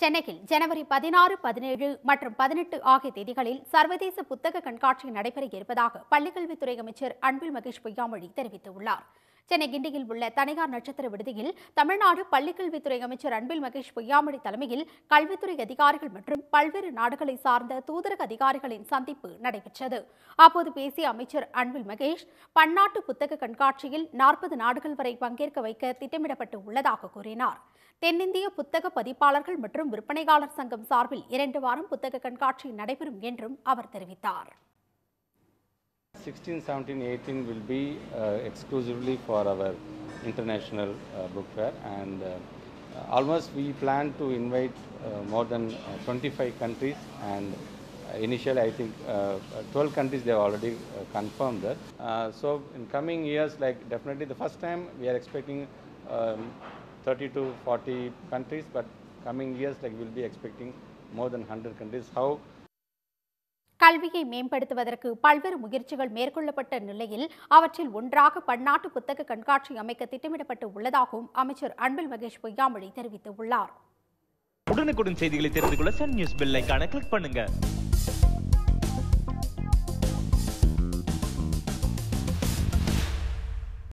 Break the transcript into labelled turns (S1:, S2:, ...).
S1: சென்னையில் ஜனவரி பதினாறு பதினேழு மற்றும் பதினெட்டு ஆகிய தேதிகளில் சர்வதேச புத்தக கண்காட்சி நடைபெற இருப்பதாக பள்ளிக்கல்வித்துறை அமைச்சர் அன்பில் மகேஷ் பொய்யாமொழி தெரிவித்துள்ளார். சென்னை கிண்டியில் உள்ள தனியார் நட்சத்திர விடுதியில் தமிழ்நாடு பள்ளிக்கல்வித்துறை அமைச்சர் அன்பில் மகேஷ் பொய்யாமொழி தலைமையில் கல்வித்துறை அதிகாரிகள் மற்றும் பல்வேறு நாடுகளை சார்ந்த தூதரக அதிகாரிகளின் சந்திப்பு நடைபெற்றது. அப்போது பேசிய அமைச்சர் அன்பில் மகேஷ் பன்னாட்டு புத்தக கண்காட்சியில் நாற்பது நாடுகள் வரை பங்கேற்க வைக்க திட்டமிடப்பட்டு உள்ளதாக கூறினார். தென்னிந்திய புத்தக பதிப்பாளர்கள் மற்றும் விற்பனையாளர் சங்கம் சார்பில் இரண்டு வாரம் புத்தக கண்காட்சி நடைபெறும் என்றும் அவர் தெரிவித்தார்.
S2: 16, 17, 18 will be uh, exclusively for our international uh, book fair and uh, almost we plan to invite more than uh, 25 countries and initially I think uh, 12 countries they have already uh, confirmed that. Uh, so in coming years like definitely the first time we are expecting um, 30 to 40 countries but coming years like we'll be expecting more than 100 countries. How
S1: கல்வியை மேம்படுத்துவதற்கு பல்வேறு முயற்சிகள் மேற்கொள்ளப்பட்ட நிலையில் அவற்றில் ஒன்றாக பன்னாட்டு புத்தக கண்காட்சி அமைக்க திட்டமிடப்பட்டு உள்ளதாகவும் அமைச்சர் அன்பில் மகேஷ் பொய்யாமொழி தெரிவித்துள்ளார்.
S3: உடனுக்குடன் செய்திகளை தெரிந்து கொள்ள சன் நியூஸ் பெல் கிளிக் பண்ணுங்க.